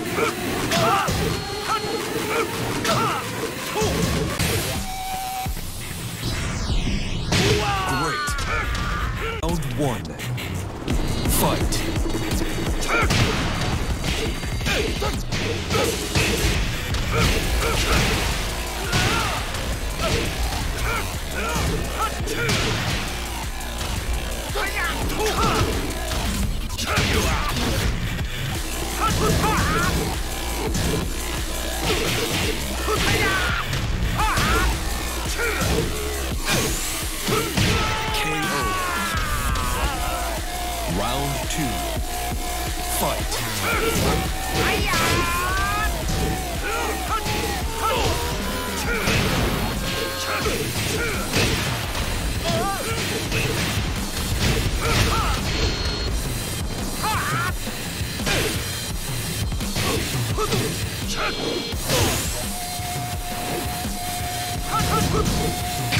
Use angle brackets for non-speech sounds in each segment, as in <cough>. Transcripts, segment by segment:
Great. Round one. Fight. KO. Round two. Fight. Great. <laughs>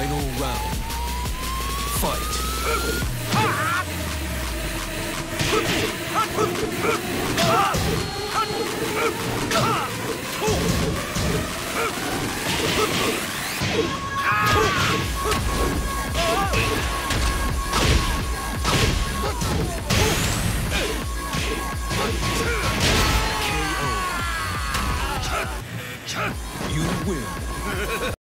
Final round. Fight. You win.